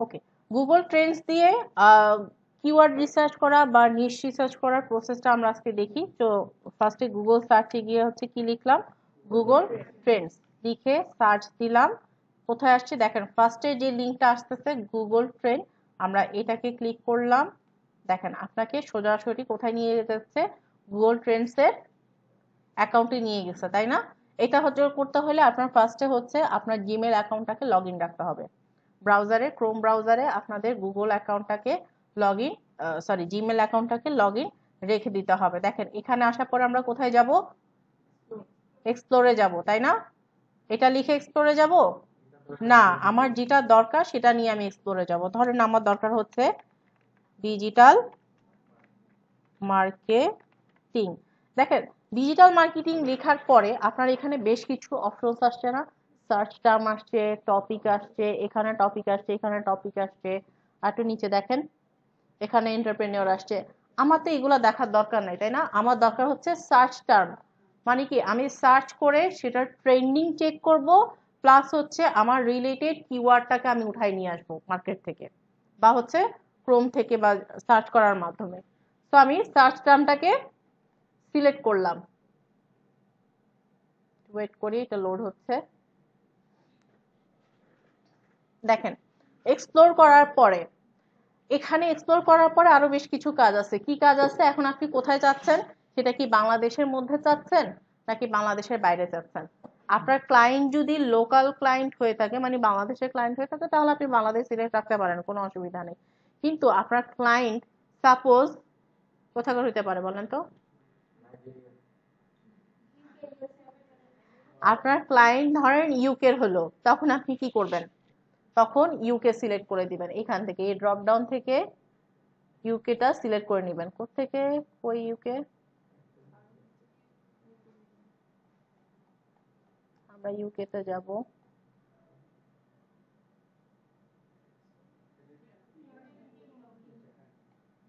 ওকে Google Trends দিয়ে keyword research করা বা নিশ রিসার্চ করার প্রসেসটা আমরা আজকে দেখি। তো ফার্স্টে গুগল সার্চে গিয়ে হচ্ছে কি লিখলাম? গুগল ট্রেন্ডস লিখে সার্চ দিলাম। কোথায় আসছে? দেখেন ফার্স্টে যে লিঙ্কটা আসতেছে গুগল ট্রেন্ড আমরা এটাকে ক্লিক করলাম। দেখেন, আপনাকে সোজাসুজি কোথায় নিয়ে যাচ্ছে গুগল ট্রেন্ডসের অ্যাকাউন্টে নিয়ে গেছে, তাই না? এটা হচ্ছে করতে হলে আপনার ফার্স্টে হচ্ছে আপনার জিমেল অ্যাকাউন্টটাকে লগ রাখতে হবে। ব্রাউজারে ক্রোম ব্রাউজারে আপনাদের গুগল অ্যাকাউন্টটাকে লগ ইন সরি জিমেল অ্যাকাউন্টটাকে লগ ইন রেখে দিতে হবে। দেখেন, এখানে আসার পর আমরা কোথায় যাব? এক্সপ্লোরে যাব, তাই না? এটা লিখে এক্সপ্লোরে যাব? না, আমার যেটা দরকার সেটা নিয়ে আমি এক্সপ্লোরে যাব। ধরেন আমার দরকার হচ্ছে ডিজিটাল মার্কেটিং দেখেন ডিজিটাল মার্কেটিং লেখার পরে আপনার এখানে বেশ কিছু অপশনস আসছে না? সার্চ টার্ম আসছে টপিক আসছে, এখানে টপিক আসছে, এখানে টপিক আসছে। আর একটু নিচে দেখেন, এখানে এন্টারপ্রেনিয়র আসছে। আমার তো এগুলো দেখার দরকার নাই, তাই না? আমার দরকার হচ্ছে সার্চ টার্ম মানে কি, আমি সার্চ করে সেটার ট্রেন্ডিং চেক করব প্লাস হচ্ছে আমার রিলেটেড কিওয়ার্ডটাকে আমি উঠাই নিয়ে আসব মার্কেট থেকে, বা হচ্ছে ক্রোম থেকে বা সার্চ করার মাধ্যমে। তো আমি সার্চ টার্মটাকে সিলেক্ট করলাম। ওয়েট করি, এটা লোড হচ্ছে। দেখেন এক্সপ্লোর করার পরে, এখানে এক্সপ্লোর করার পরে আরও বেশ কিছু কাজ আছে। কি কাজ আছে? এখন আপনি কোথায় যাচ্ছেন? সেটা কি বাংলাদেশের মধ্যে চাচ্ছেন নাকি বাংলাদেশের বাইরে চাচ্ছেন আপনার ক্লায়েন্ট যদি লোকাল ক্লায়েন্ট হয়ে থাকে মানে বাংলাদেশের ক্লায়েন্ট হয়ে থাকে, তাহলে আপনি বাংলাদেশ সিলেক্ট রাখতে পারেন, কোনো অসুবিধা নেই। কিন্তু আপনার ক্লায়েন্ট সাপোজ কোথাকার হইতে পারে বলেন তো? আপনার ক্লায়েন্ট ধরেন ইউকের হলো, তখন আপনি কি করবেন? তখন ইউকে সিলেক্ট করে দিবেন। এখান থেকে, এই ড্রপ ডাউন থেকে ইউকেটা সিলেক্ট করে নেবেন। কোথেকে ওই ইউকে আমরা ইউকেতে যাব।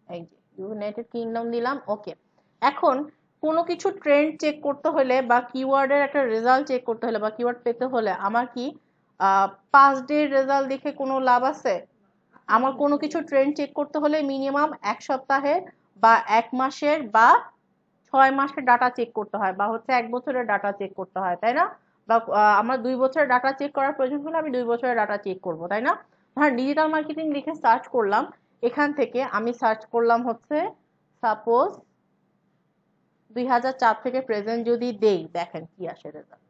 এই ইউনাইটেড কিংডম দিলাম ওকে এখন কোনো কিছু ট্রেন্ড চেক করতে হলে বা কিওয়ার্ডের একটা রেজাল্ট চেক করতে হলে বা কিওয়ার্ড পেতে হলে আমার কি পাঁচ ডে রেজাল্ট দেখে কোনো লাভ আছে? আমার কোনো কিছু ট্রেন চেক করতে হলে মিনিমাম এক সপ্তাহের বা এক মাসের বা ছয় মাসের ডাটা চেক করতে হয় বা হচ্ছে এক বছরের ডাটা চেক করতে হয়, তাই না? বা আমার দুই বছরের ডাটা চেক করার প্রয়োজন হলে আমি দুই বছরের ডাটা চেক করব, তাই না? ধর ডিজিটাল মার্কেটিং লিখে সার্চ করলাম, এখান থেকে আমি সার্চ করলাম হচ্ছে সাপোজ দুই হাজার চার থেকে প্রেজেন্ট যদি দেই, দেখেন কি আসে রেজাল্ট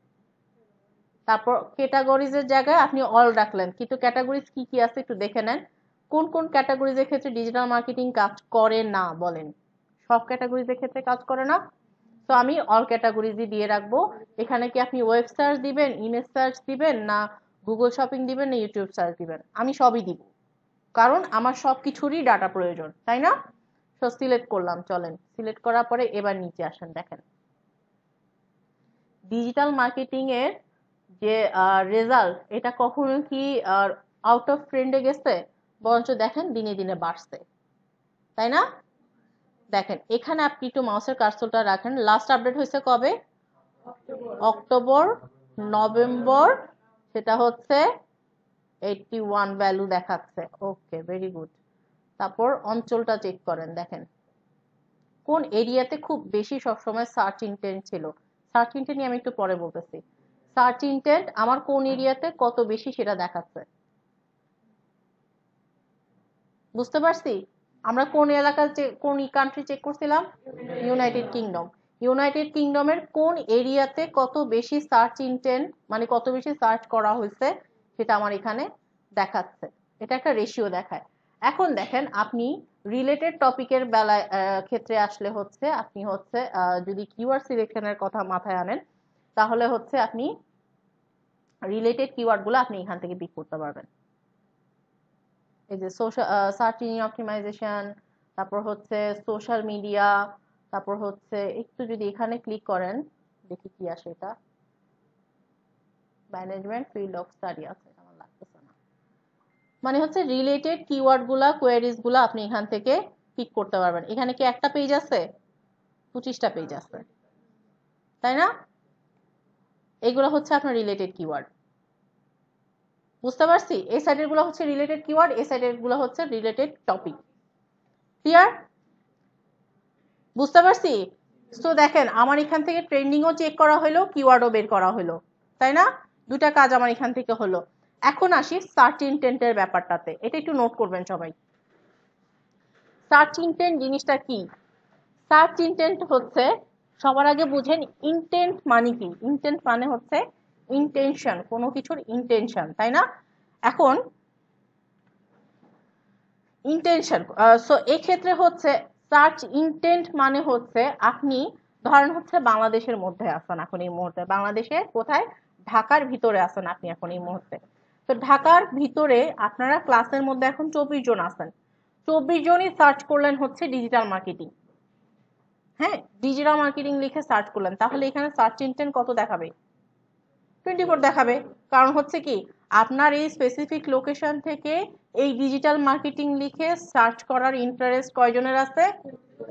তারপর ক্যাটাগরিজের জায়গায় আপনি অল রাখলেন। কিন্তু ক্যাটাগরিজ কি কি আছে একটু দেখে নেন। কোন কোন ক্যাটাগরিজের ক্ষেত্রে ডিজিটাল মার্কেটিং কাজ করে না বলেন? সব ক্যাটাগরিজের ক্ষেত্রে কাজ করে না? তো আমি অল ক্যাটাগরিজই দিয়ে রাখব। এখানে কি আপনি ওয়েব সার্চ দিবেন ইমেজ সার্চ দিবেন, না গুগল শপিং দিবেন, না ইউটিউব সার্চ দিবেন? আমি সবই দিব। কারণ আমার সব কিছুরই ডাটা প্রয়োজন, তাই না? তো সিলেক্ট করলাম, চলেন। সিলেক্ট করার পরে এবার নিচে আসেন, দেখেন। ডিজিটাল মার্কেটিং এর যে রেজাল্ট এটা কখনো কি আউট অফ ট্রেন্ডে গেছে? বরঞ্চ দেখেন দিনে দিনে বাড়ছে। তাই না? দেখেন, এখানে আপনি একটু মাউসের কার্সলটা রাখেন। লাস্ট আপডেট হয়েছে কবে? অক্টোবর। নভেম্বর। সেটা হচ্ছে এইটটি ওয়ান ভ্যালু দেখাচ্ছে। ওকে ভেরি গুড তারপর অঞ্চলটা চেক করেন, দেখেন। কোন এরিয়াতে খুব বেশি সবসময় সার্চ ইন্টেন্ট ছিল? সার্চ ইন্টেন্ট নিয়ে আমি একটু পরে বলতেছি। সার্চ ইন্টেন্ট আমার কোন এরিয়াতে কত বেশি সেটা দেখাচ্ছে। বুঝতে পারছি? আমরা কোন এলাকা কোন কান্ট্রি চেক করছিলাম? ইউনাইটেড কিংডম ইউনাইটেড কিংডমের কোন এরিয়াতে কত বেশি সার্চ ইন্টেন্ট মানে কত বেশি সার্চ করা হয়েছে সেটা আমার এখানে দেখাচ্ছে। এটা একটা রেশিও দেখায়। এখন দেখেন আপনি রিলেটেড টপিকের বেলায় ক্ষেত্রে আসলে হচ্ছে, আপনি হচ্ছে যদি কিওয়ার্ড সিলেকশনের কথা মাথায় আনেন, তাহলে হচ্ছে আপনি রিলেটেড কিওয়ার্ডগুলো আপনি এখান থেকে পিক করতে পারবেন। এই যে সোশ্যাল সার্চ ইঞ্জিন অপটিমাইজেশন তারপর হচ্ছে সোশ্যাল মিডিয়া তারপর হচ্ছে একটু যদি এখানে ক্লিক করেন, দেখি কি আসে এটা। ম্যানেজমেন্ট ফিল্ড অফ স্টাডি আছে, আমার লাগতেছে না। মানে হচ্ছে রিলেটেড কিওয়ার্ডগুলা কোয়ারিজগুলা আপনি এখান থেকে পিক করতে পারবেন। এখানে কি একটা পেজ আছে? পঁচিশটা পেজ আছে। তাই না? এগুলো হচ্ছে আপনার রিলেটেড কিওয়ার্ড বুঝতে পারছি? এই সাইডেরগুলো হচ্ছে রিলেটেড কিওয়ার্ড এই সাইডেরগুলো হচ্ছে রিলেটেড টপিক ক্লিয়ার বুঝতে পারছি? তো দেখেন, আমার এখান থেকে ট্রেন্ডিংও চেক করা হলো কিওয়ার্ডও বের করা হলো, তাই না? দুটা কাজ আমার এখান থেকে হলো। এখন আসি সার্চ ইন্টেন্টের ব্যাপারটাতে। এটা একটু নোট করবেন সবাই। সার্চ ইন্টেন্ট জিনিসটা কি? সার্চ ইন্টেন্ট হচ্ছে সবার আগে বুঝেন ইন্টেন্ট মানে কি? ইন্টেন্ট মানে হচ্ছে ইন্টেনশন কোনো কিছুর ইন্টেনশন তাই না? এখন ইন্টেনশন সো এক্ষেত্রে হচ্ছে সার্চ ইন্টেন্ট মানে হচ্ছে আপনি, ধরেন হচ্ছে বাংলাদেশের মধ্যে আছেন এখন এই মুহূর্তে। বাংলাদেশে কোথায়? ঢাকার ভিতরে আছেন আপনি এখন এই মুহূর্তে। তো ঢাকার ভিতরে আপনারা ক্লাসের মধ্যে এখন চব্বিশ জন আছেন। চব্বিশ জনই সার্চ করলেন হচ্ছে ডিজিটাল মার্কেটিং হ্যাঁ ডিজিটাল মার্কেটিং লিখে সার্চ করলেন। তাহলে এখানে সার্চ ইন্টেন্ট কত দেখাবে? টোয়েন্টি ফোর দেখাবে। কারণ হচ্ছে কি, আপনার এই স্পেসিফিক লোকেশন থেকে এই ডিজিটাল মার্কেটিং লিখে সার্চ করার ইন্টারেস্ট কয়জনের আছে?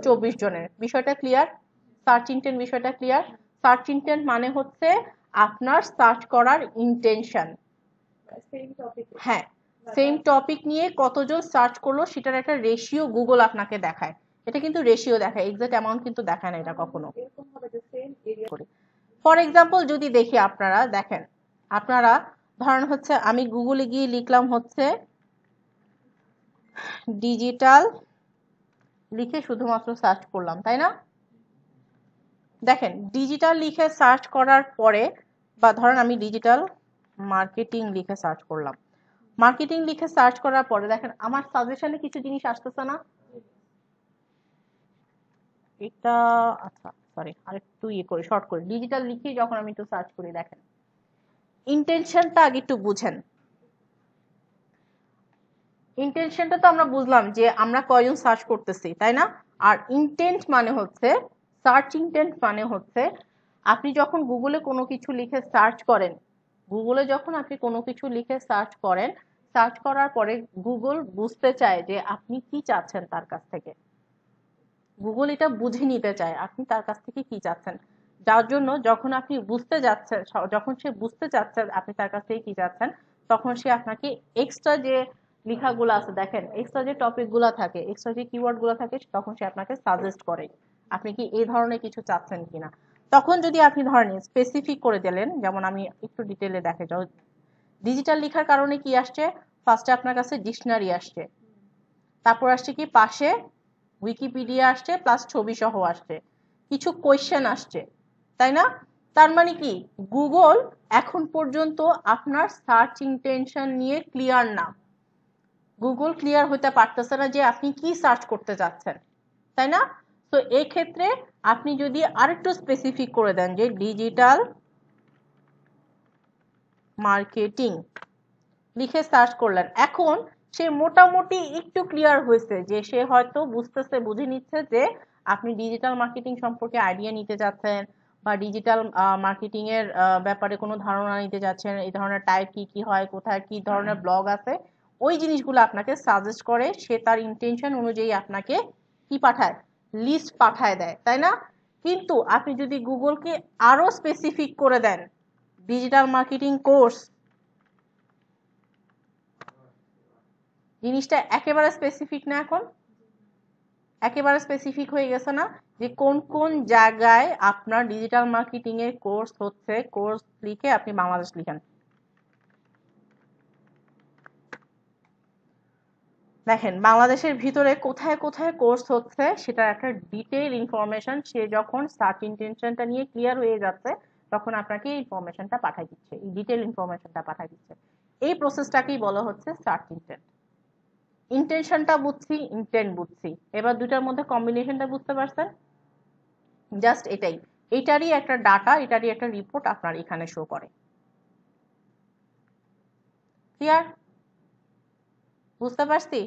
চব্বিশ জনের। বিষয়টা ক্লিয়ার সার্চ ইন্টেন্ট বিষয়টা ক্লিয়ার সার্চ ইন্টেন্ট মানে হচ্ছে আপনার সার্চ করার ইন্টেনশন হ্যাঁ সেম টপিক নিয়ে কতজন সার্চ করল সেটার একটা রেশিও গুগল আপনাকে দেখায়। এটা কিন্তু রেশিও দেখায় এক্সাক্ট অ্যামাউন্ট কিন্তু দেখায় না এটা কখনো। ফর এক্সাম্পল যদি দেখি আপনারা দেখেন আপনারা ধরেন হচ্ছে আমি গুগলে গিয়ে লিখলাম হচ্ছে ডিজিটাল লিখে শুধুমাত্র সার্চ করলাম তাই না? দেখেন ডিজিটাল লিখে সার্চ করার পরে বা ধরেন আমি ডিজিটাল মার্কেটিং লিখে সার্চ করলাম। মার্কেটিং লিখে সার্চ করার পরে দেখেন আমার সাজেশনে কিছু জিনিস আসতেছে না। এটা আচ্ছা সরি আরেকটু ইয়ে করি শর্ট করি। ডিজিটাল লিখে যখন আমি একটু সার্চ করি, দেখেন। ইন্টেনশনটা আগে একটু বুঝেন। ইন্টেনশনটা তো আমরা বুঝলাম যে আমরা কয়জন সার্চ করতেছি, তাই না? আর ইন্টেন্ট মানে হচ্ছে সার্চ ইন্টেন্ট মানে হচ্ছে, আপনি যখন গুগলে কোনো কিছু লিখে সার্চ করেন, গুগলে যখন আপনি কোনো কিছু লিখে সার্চ করেন সার্চ করার পরে গুগল বুঝতে চায় যে আপনি কি চাচ্ছেন তার কাছ থেকে। গুগল এটা বুঝে নিতে চায় আপনি তার কাছ থেকে কি চাচ্ছেন? যার জন্য যখন আপনি বুঝতে যাচ্ছেন, যখন সে বুঝতে চাচ্ছে আপনি তার কাছ থেকে কি চাচ্ছেন, তখন সে আপনাকে এক্সট্রা যে লেখাগুলো আছে, দেখেন এক্সট্রা যে টপিকগুলো থাকে এক্সট্রা যে কিওয়ার্ডগুলো থাকে, তখন সে আপনাকে সাজেস্ট করে আপনি কি এই ধরনের কিছু চাচ্ছেন কিনা। তখন যদি আপনি ধরেন স্পেসিফিক করে দিলেন, যেমন আমি একটু ডিটেলে দেখে যাও ডিজিটাল লেখার কারণে কি আসছে? ফার্স্টে আপনার কাছে ডিকশনারি আসছে, তারপর আসছে কি পাশে উইকিপিডিয়া আসছে প্লাস ছবি সহ আসছে। কিছু কোয়েশ্চেন আসছে, তাই না? তার মানে কি? গুগল এখন পর্যন্ত আপনার সার্চ ইন্টেনশন নিয়ে ক্লিয়ার না। গুগল ক্লিয়ার হতে পারতেছে না যে আপনি কি সার্চ করতে চাচ্ছেন তাই না? তো এই ক্ষেত্রে আপনি যদি আরেকটু স্পেসিফিক করে দেন যে ডিজিটাল মার্কেটিং লিখে সার্চ করলেন। এখন সে মোটামুটি একটু ক্লিয়ার হয়েছে যে সে হয়তো বুঝতেছে, বুঝে নিচ্ছে যে আপনি ডিজিটাল মার্কেটিং সম্পর্কে আইডিয়া নিতে চাচ্ছেন বা ডিজিটাল মার্কেটিং এর ব্যাপারে কোনো ধারণা নিতে যাচ্ছেন, এই ধরনের টাইপ কি কি হয়, কোথায়, কি ধরনের ব্লগ আছে, ওই জিনিসগুলো আপনাকে সাজেস্ট করে সে তার ইন্টেনশন অনুযায়ী আপনাকে কি পাঠায় লিস্ট পাঠায় দেয়, তাই না? কিন্তু আপনি যদি গুগলকে আরও স্পেসিফিক করে দেন ডিজিটাল মার্কেটিং কোর্স জিনিসটা একেবারে স্পেসিফিক না এখন। একেবারে স্পেসিফিক হয়ে গেছে না যে কোন কোন জায়গায় আপনার ডিজিটাল মার্কেটিং এর কোর্স হচ্ছে কোর্স লিখে আপনি বাংলাদেশ লিখেন। দেখেন, বাংলাদেশের ভিতরে কোথায় কোথায় কোর্স হচ্ছে সেটার একটা ডিটেইল ইনফরমেশন সে যখন সার্চ ইন্টেনশনটা নিয়ে ক্লিয়ার হয়ে যাচ্ছে, তখন আপনাকে ইনফরমেশনটা পাঠাই দিচ্ছে, এই ডিটেইল ইনফরমেশনটা পাঠাই দিচ্ছে। এই প্রসেসটাকেই বলা হচ্ছে সার্চ ইন্টেন্ট ইন্টেনশনটা বুঝছি ইন্টেন্ট বুঝছি। এবার দুটার মধ্যে কম্বিনেশনটা বুঝতে পারছেন? জাস্ট এটাই। এটারই একটা ডাটা এটারই একটা রিপোর্ট আপনার এখানে শো করে। ক্লিয়ার বুঝতে পারছি?